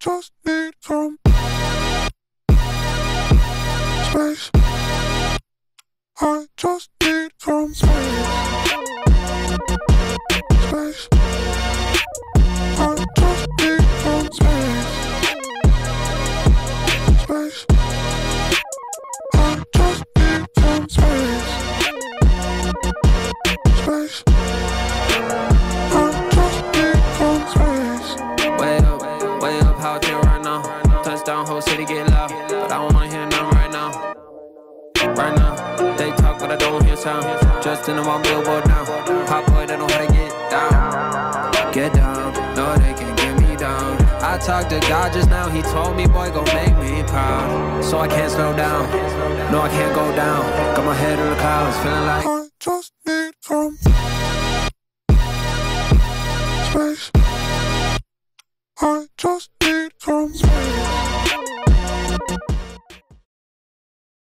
just need some space. I just need some space. Space. I just need some space. Space. I just need some space. Whole city get loud. But I don't wanna hear none right now. Right now, they talk, but I don't hear sound. Just in them on billboard now. Pop boy, how to get down. Get down, no, they can get me down. I talked to God just now, he told me, boy, gon' make me proud. So I can't slow down, no, I can't go down. Got my head in the clouds, feeling like. I just need some space. I just need some space.